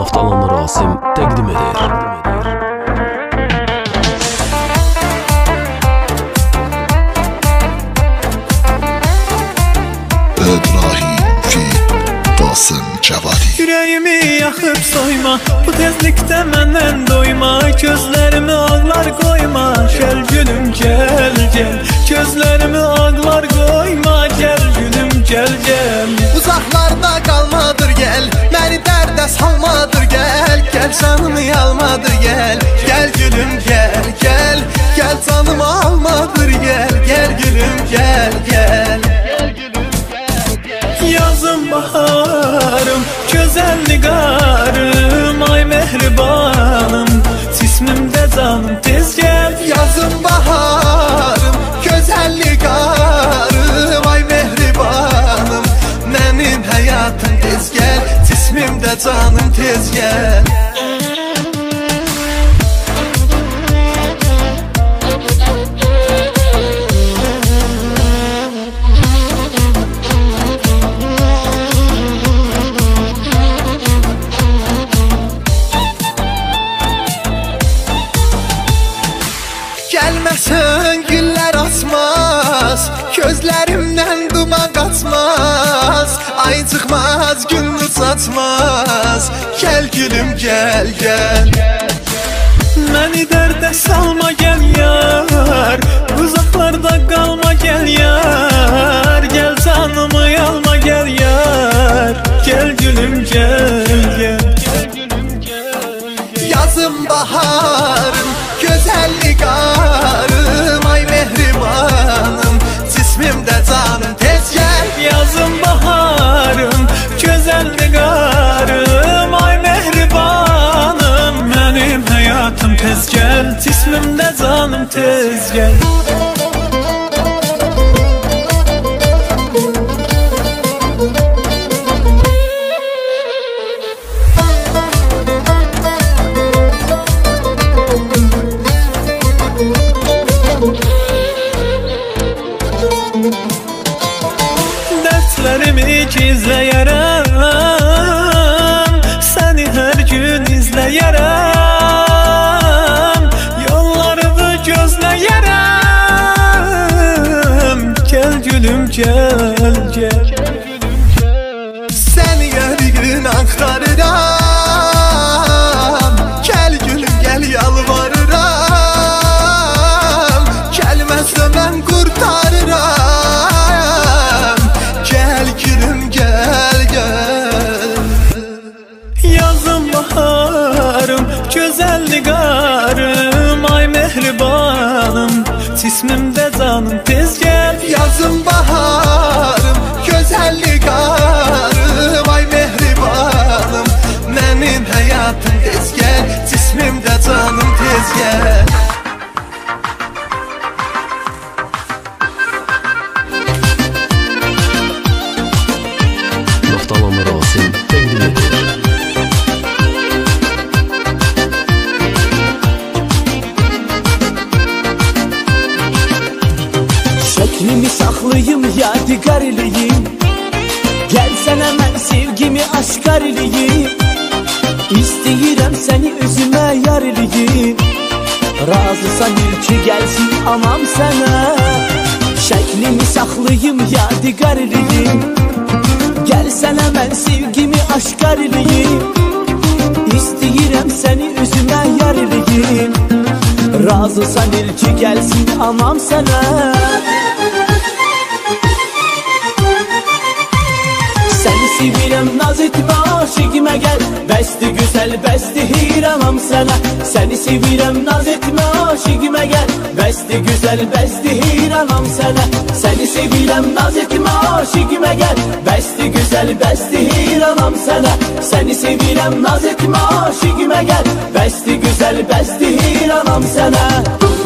Naftalanma Rasim təqdim edir. İbrahim fi Qasım Cavadi. Yüreğimi yakıp soyma Bu tezlikte menden doyma. Gözlerimi ağlar koyma Gel gülüm gel gel. Gözlerimi ağlar Gəl canımı almadır gəl Gəl gülüm gəl gəl Gəl canımı almadır gəl Gəl gülüm gəl gəl Yazım baharım Güzel nigarım Ay mehribanım Cismimde canım tez gel Gəlməsən güllər açmaz Gözlərimdən duman qaçmaz Ay çıxmaz, gün saçmaz Gəl gülüm, gəl, gəl Məni dərdə salma gəl yar. Uzaqlarda qalma gəl yar. Gəl canımı alma gəl yar. Gəl gülüm gəl gəl Yazım baharım, tez gəl Səni hər gün axtarıram gəl Naftalanma Rasim. Şeklimi saklayım yadigar eləyim Gel sənə mən sevgimi aşkar eləyim İstəyirəm səni özümə Razısan ilki gəlsin anam sənə Şəklimi saxlayım yadigar eləyim Gəl sənə mən sevgimi aşkar eləyim İstəyirəm səni özümə yar eləyim Razısan ilki gəlsin anam sənə Səni sevirəm naz etmə aşiqimə gəl Bəsti gözəl bəsti heyranam sənə Səni sevirəm naz etmə aşiqimə gəl Bəsti gözəl bəsti heyranam sənə Səni sevirəm naz etmə aşiqimə gəl Bəsti gözəl bəsti heyranam sənə Səni sevirəm naz etmə aşiqimə gəl Bəsti gözəl bəsti heyranam sənə ürəkdə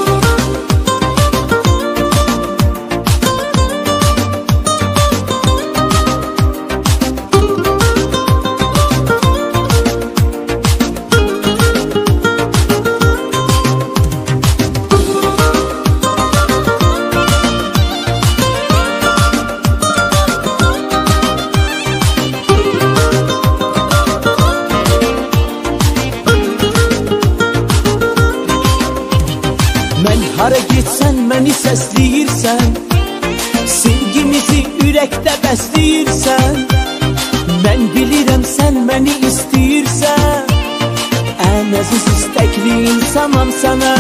istəkli insanam sənə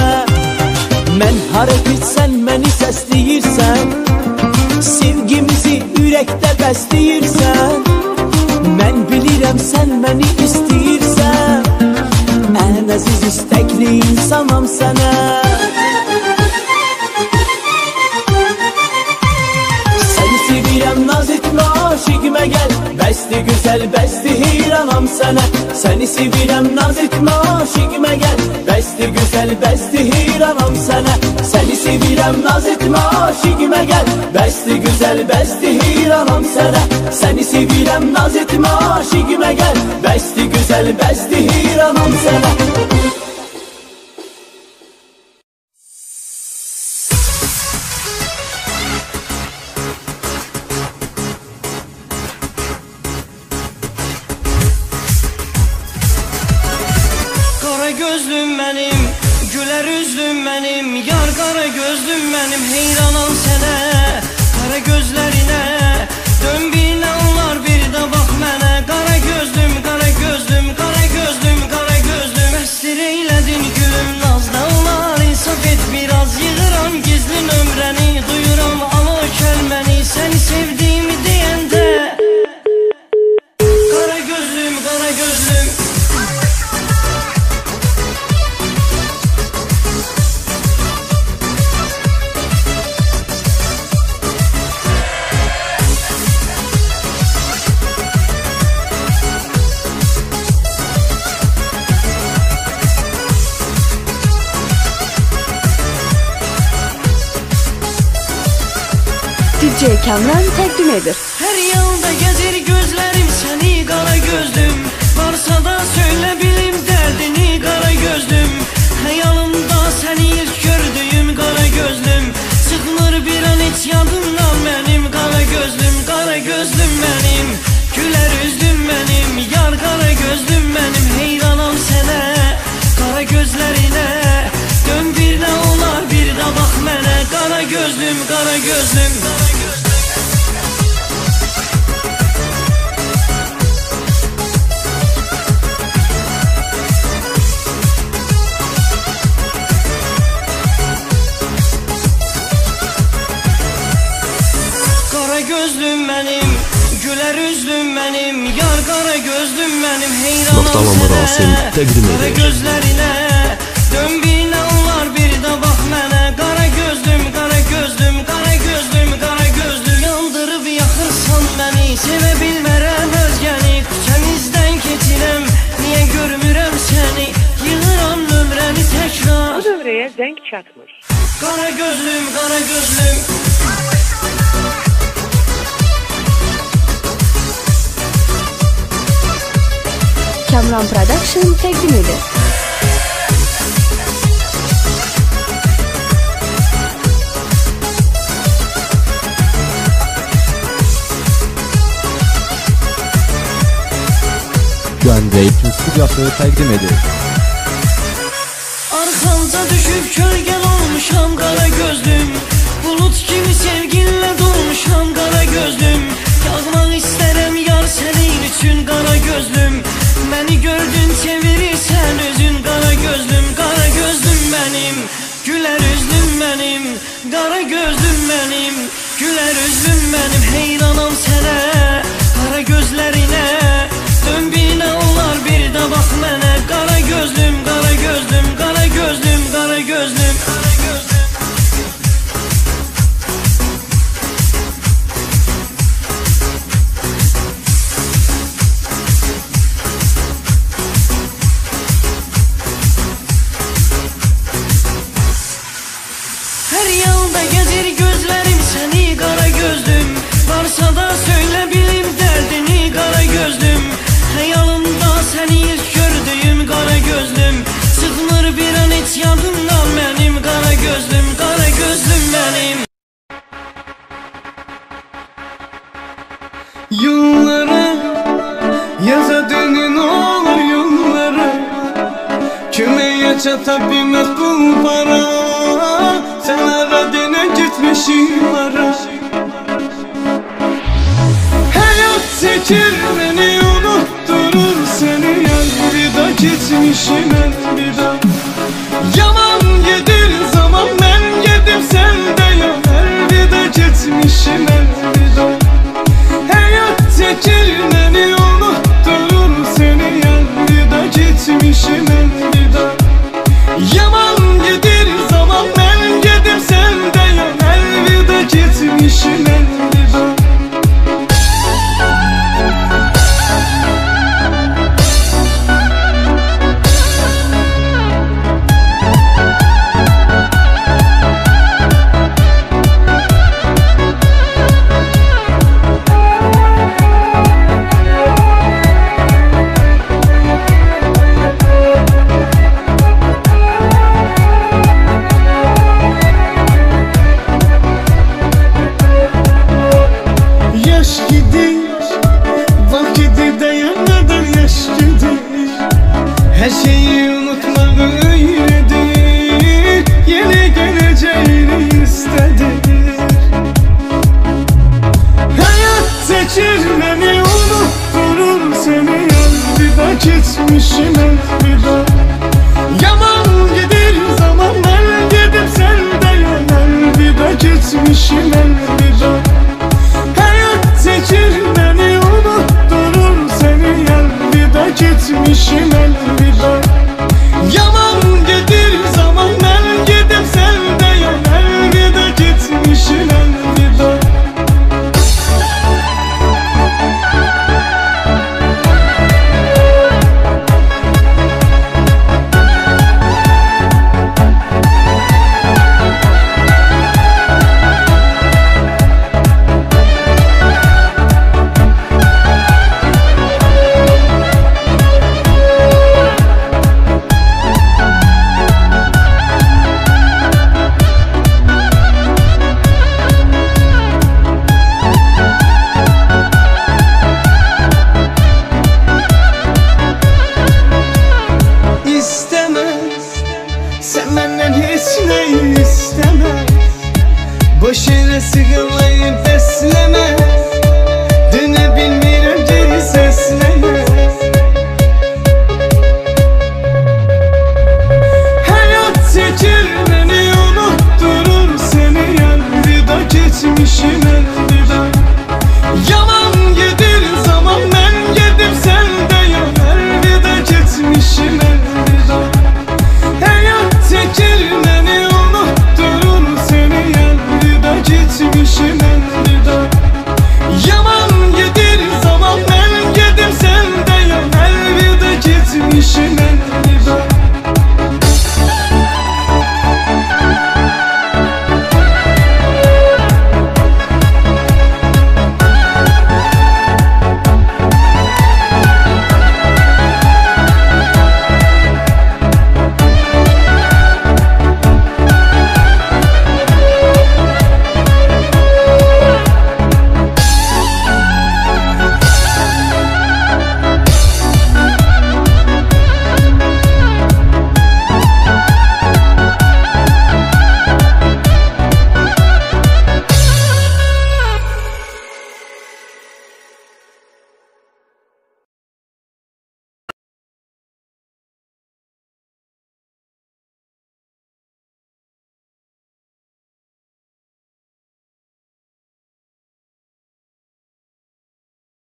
Mən hara gitsən məni səsləyirsən Sevgimizi ürəkdə bəsləyirsən Mən bilirəm sən məni istəyirsən Ən əziz istəkli insanam sənə Bəsti gözəl bəsti heyranam sənə Səni sevirəm naz etmə aşiqimə gəl Bəsti gözəl bəsti heyranam sənə Səni sevirəm naz etmə aşiqimə gəl Bəsti gözəl bəsti heyranam sənə Səni sevirəm naz etmə aşiqimə gəl Bəsti gözəl bəsti heyranam sənə gözlüm mənim, gülər üzlüm mənim Yar qara gözlüm mənim, heyranam sənə Qara gözlərinə, dön bir nə olar bir də bax mənə DJ Kamran təqdim edir. Her yanda gezir gözlerim seni kara gözlüm. Varsa da söyle bilim derdini kara gözlüm. Hayalımda seni ilk gördüğüm kara gözlüm. Sıkılır bir an hiç yadımdan benim kara gözlüm Kara gözlüm benim. Güler üzlüm benim Yar kara gözlüm benim. Heyranam kara gözlüm Kara mənim, gülər üzlüm mənim, yar qara gözlüm mənim, heyranam Qara edir. gözlərinə, dön çatmış. Qara gözlüm, qara gözlüm. Kamran Production təqdim edir. Gunrate stüdyosu təqdim edir. Arxamca düşüb kölgən olmuşam qara gözlüm. Bulut kimi sevginlə dolmuşam qara gözlüm. Yağmaq istərəm yar sənin üçün qara gözlüm. Məni gördün çevirirsən özün qara gözlüm. Qara gözlüm mənim, gülər üzlüm mənim Qara gözlüm mənim, gülər üzlüm mənim Heyranam sənə, qara gözlərinə Dön bir olar bir də bax mənə Qara gözlüm, qara gözlüm, qara gözlüm, gözlüm Kaça tabime kul para. Sen aradığına gitmişim ara. Hayat tekir beni unutturur Seni. Yer bir de gitmişim en bir you